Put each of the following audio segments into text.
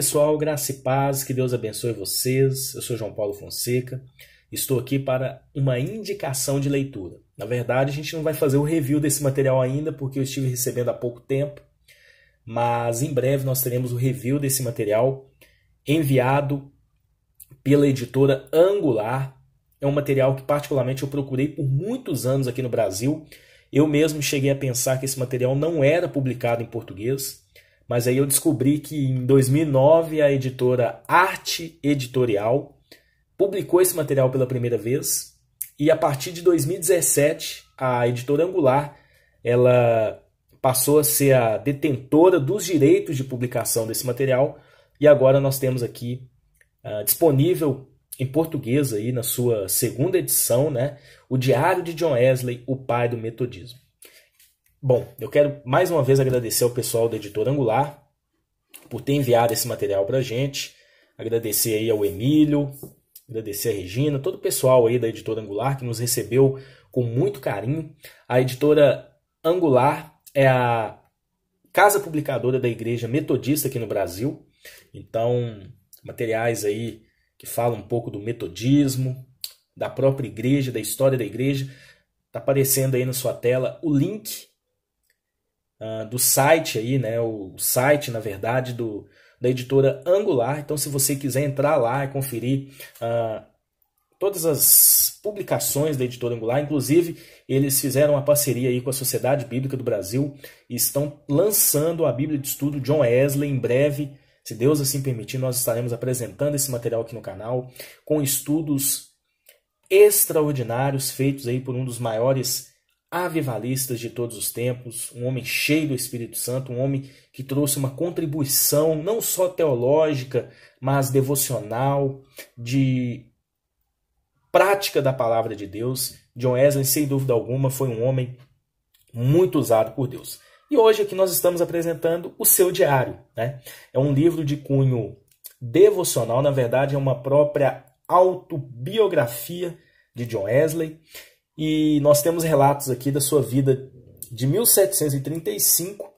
pessoal, graça e paz, que Deus abençoe vocês. Eu sou João Paulo Fonseca. Estou aqui para uma indicação de leitura. Na verdade, a gente não vai fazer o review desse material ainda, porque eu estive recebendo há pouco tempo, mas em breve nós teremos o review desse material enviado pela editora Angular. É um material que, particularmente, eu procurei por muitos anos aqui no Brasil. Eu mesmo cheguei a pensar que esse material não era publicado em português mas aí eu descobri que em 2009 a editora Arte Editorial publicou esse material pela primeira vez e a partir de 2017 a editora Angular ela passou a ser a detentora dos direitos de publicação desse material e agora nós temos aqui uh, disponível em português aí na sua segunda edição, né, o Diário de John Wesley, o pai do metodismo. Bom, eu quero mais uma vez agradecer ao pessoal da Editora Angular por ter enviado esse material para a gente. Agradecer aí ao Emílio, agradecer a Regina, todo o pessoal aí da Editora Angular que nos recebeu com muito carinho. A Editora Angular é a casa publicadora da Igreja Metodista aqui no Brasil. Então, materiais aí que falam um pouco do metodismo, da própria igreja, da história da igreja. Está aparecendo aí na sua tela o link uh, do site aí, né? O site, na verdade, do, da editora Angular. Então, se você quiser entrar lá e conferir uh, todas as publicações da editora Angular, inclusive eles fizeram uma parceria aí com a Sociedade Bíblica do Brasil e estão lançando a Bíblia de Estudo John Wesley em breve. Se Deus assim permitir, nós estaremos apresentando esse material aqui no canal com estudos extraordinários feitos aí por um dos maiores avivalistas de todos os tempos, um homem cheio do Espírito Santo, um homem que trouxe uma contribuição não só teológica, mas devocional, de prática da palavra de Deus. John Wesley, sem dúvida alguma, foi um homem muito usado por Deus. E hoje aqui nós estamos apresentando o seu diário. Né? É um livro de cunho devocional, na verdade é uma própria autobiografia de John Wesley. E nós temos relatos aqui da sua vida de 1735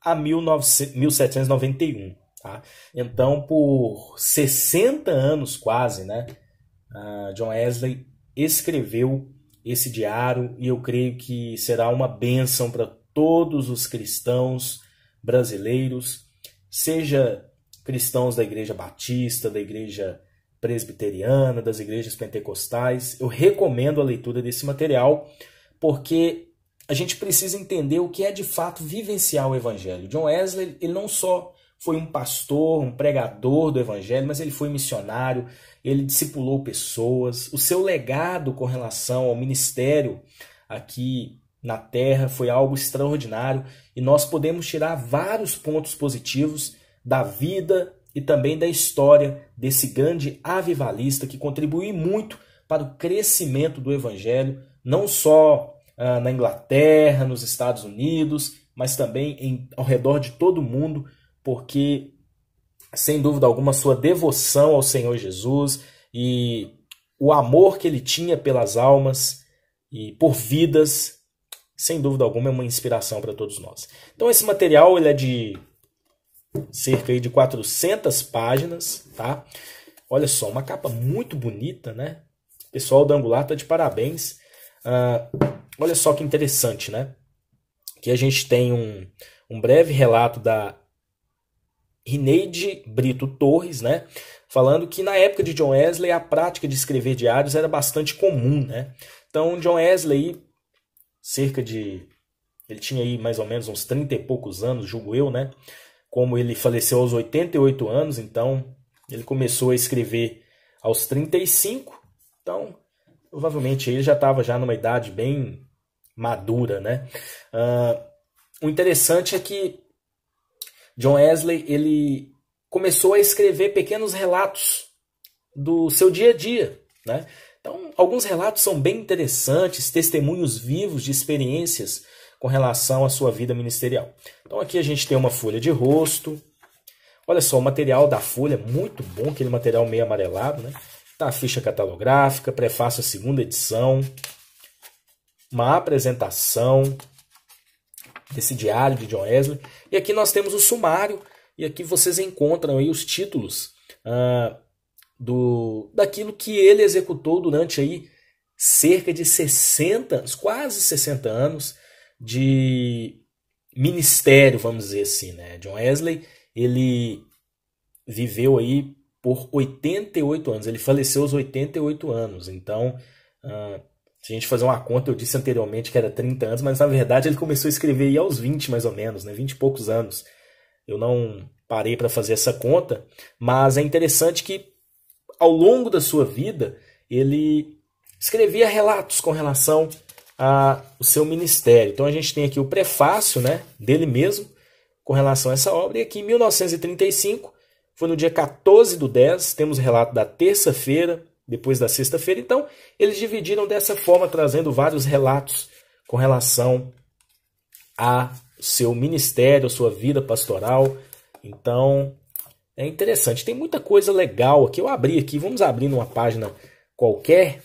a 1791. Tá? Então, por 60 anos quase, né, John Wesley escreveu esse diário e eu creio que será uma bênção para todos os cristãos brasileiros, seja cristãos da Igreja Batista, da Igreja presbiteriana, das igrejas pentecostais. Eu recomendo a leitura desse material porque a gente precisa entender o que é de fato vivenciar o evangelho. John Wesley, ele não só foi um pastor, um pregador do evangelho, mas ele foi missionário, ele discipulou pessoas. O seu legado com relação ao ministério aqui na terra foi algo extraordinário e nós podemos tirar vários pontos positivos da vida e também da história desse grande avivalista que contribuiu muito para o crescimento do evangelho, não só ah, na Inglaterra, nos Estados Unidos, mas também em, ao redor de todo o mundo, porque, sem dúvida alguma, sua devoção ao Senhor Jesus e o amor que ele tinha pelas almas e por vidas, sem dúvida alguma, é uma inspiração para todos nós. Então, esse material ele é de cerca de 400 páginas, tá? Olha só, uma capa muito bonita, né? O pessoal do Angular tá de parabéns. Uh, olha só que interessante, né? Aqui a gente tem um, um breve relato da Rineide Brito Torres, né? Falando que na época de John Wesley a prática de escrever diários era bastante comum, né? Então John Wesley, cerca de. Ele tinha aí mais ou menos uns 30 e poucos anos, julgo eu, né? Como ele faleceu aos 88 anos, então ele começou a escrever aos 35, então provavelmente ele já estava já numa idade bem madura, né? Uh, o interessante é que John Wesley ele começou a escrever pequenos relatos do seu dia a dia, né? Então alguns relatos são bem interessantes, testemunhos vivos de experiências com relação à sua vida ministerial. Então aqui a gente tem uma folha de rosto. Olha só, o material da folha é muito bom, aquele material meio amarelado, né? Tá a ficha catalográfica, prefácio à segunda edição, uma apresentação desse diário de John Wesley. E aqui nós temos o sumário E aqui vocês encontram aí os títulos ah, do daquilo que ele executou durante aí cerca de 60, quase 60 anos de ministério, vamos dizer assim, né? John Wesley, ele viveu aí por 88 anos. Ele faleceu aos 88 anos. Então, uh, se a gente fazer uma conta, eu disse anteriormente que era 30 anos, mas na verdade ele começou a escrever aí aos 20 mais ou menos, né? 20 e poucos anos. Eu não parei para fazer essa conta, mas é interessante que ao longo da sua vida ele escrevia relatos com relação ao seu ministério. Então a gente tem aqui o prefácio né, dele mesmo com relação a essa obra, e aqui em 1935, foi no dia 14 do 10, temos o relato da terça-feira, depois da sexta-feira. Então, eles dividiram dessa forma, trazendo vários relatos com relação a seu ministério, a sua vida pastoral. Então, é interessante. Tem muita coisa legal aqui. Eu abri aqui, vamos abrir numa página qualquer.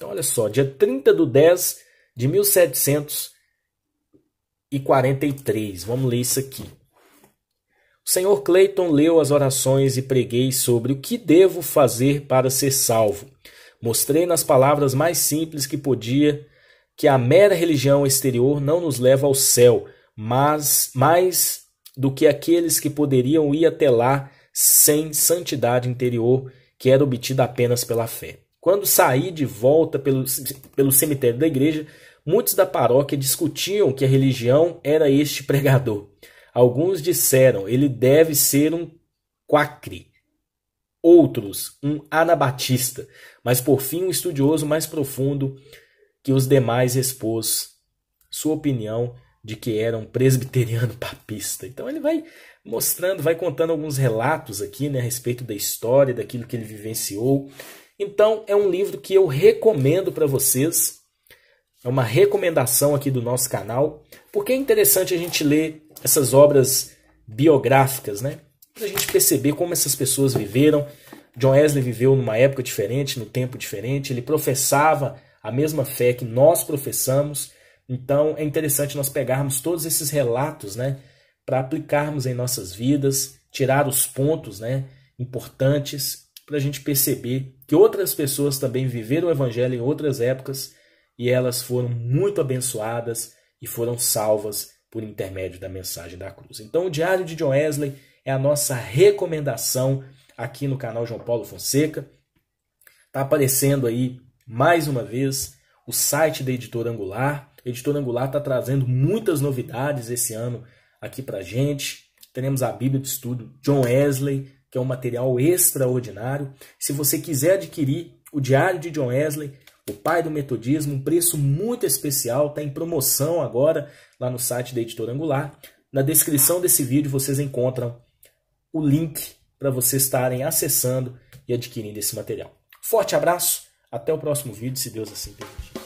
Então, olha só, dia 30 do 10 de 1743. Vamos ler isso aqui. O senhor Clayton leu as orações e preguei sobre o que devo fazer para ser salvo. Mostrei nas palavras mais simples que podia que a mera religião exterior não nos leva ao céu, mas mais do que aqueles que poderiam ir até lá sem santidade interior, que era obtida apenas pela fé. Quando saí de volta pelo, pelo cemitério da igreja, muitos da paróquia discutiam que a religião era este pregador. Alguns disseram ele deve ser um quacre, outros um anabatista, mas por fim um estudioso mais profundo que os demais expôs sua opinião de que era um presbiteriano papista. Então ele vai mostrando, vai contando alguns relatos aqui né, a respeito da história, daquilo que ele vivenciou. Então é um livro que eu recomendo para vocês. É uma recomendação aqui do nosso canal, porque é interessante a gente ler essas obras biográficas, né? Para a gente perceber como essas pessoas viveram. John Wesley viveu numa época diferente, no tempo diferente, ele professava a mesma fé que nós professamos. Então é interessante nós pegarmos todos esses relatos, né, para aplicarmos em nossas vidas, tirar os pontos, né, importantes para a gente perceber que outras pessoas também viveram o evangelho em outras épocas e elas foram muito abençoadas e foram salvas por intermédio da mensagem da cruz. Então, o Diário de John Wesley é a nossa recomendação aqui no canal João Paulo Fonseca. Está aparecendo aí mais uma vez o site da Editora Angular. A Editora Angular está trazendo muitas novidades esse ano aqui para gente. Teremos a Bíblia de Estudo John Wesley, que é um material extraordinário. Se você quiser adquirir o Diário de John Wesley, o pai do metodismo, um preço muito especial, está em promoção agora lá no site da Editora Angular. Na descrição desse vídeo vocês encontram o link para vocês estarem acessando e adquirindo esse material. Forte abraço, até o próximo vídeo, se Deus assim permitir.